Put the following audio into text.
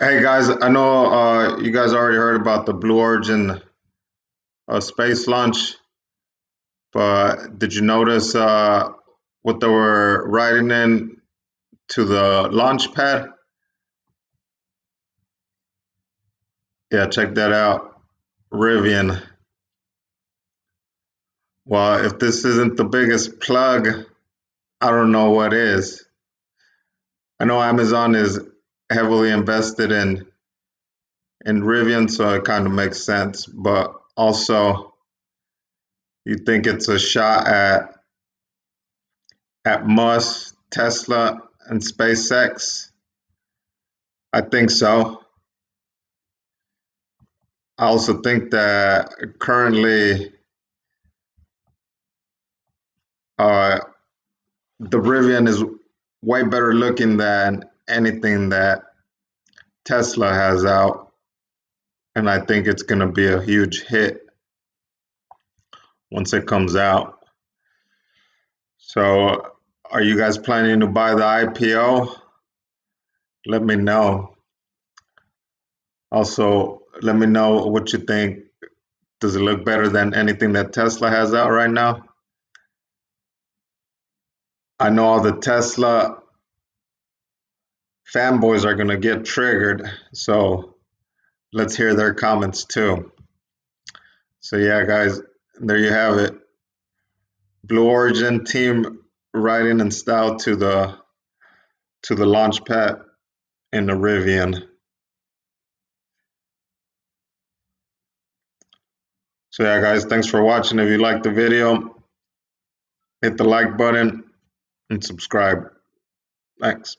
Hey guys, I know uh, you guys already heard about the Blue Origin uh, space launch, but did you notice uh, what they were writing in to the launch pad? Yeah, check that out. Rivian. Well, if this isn't the biggest plug, I don't know what is. I know Amazon is heavily invested in in Rivian, so it kind of makes sense. But also, you think it's a shot at at Musk, Tesla, and SpaceX? I think so. I also think that currently uh, the Rivian is way better looking than anything that Tesla has out. And I think it's going to be a huge hit once it comes out. So, are you guys planning to buy the IPO? Let me know. Also, let me know what you think. Does it look better than anything that Tesla has out right now? I know all the Tesla fanboys are going to get triggered. So let's hear their comments too. So, yeah, guys, there you have it. Blue Origin team riding in style to the to the launch pad in the Rivian. So yeah, guys, thanks for watching. If you liked the video, hit the like button and subscribe. Thanks.